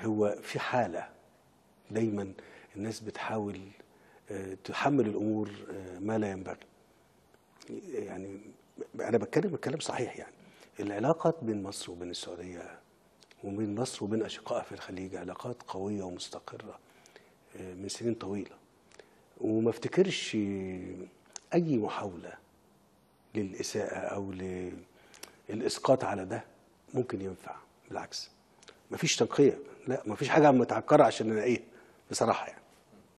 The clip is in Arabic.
هو في حالة دايما الناس بتحاول آه، تحمل الأمور آه، ما لا ينبغي. يعني أنا بتكلم الكلام صحيح يعني. العلاقات بين مصر وبين السعودية وبين مصر وبين أشقائها في الخليج علاقات قوية ومستقرة آه، من سنين طويلة. وما افتكرش أي محاولة للإساءة أو للإسقاط على ده ممكن ينفع بالعكس. مفيش تنقية لا مفيش حاجة متعكرة عشان نلاقيها بصراحة يعني.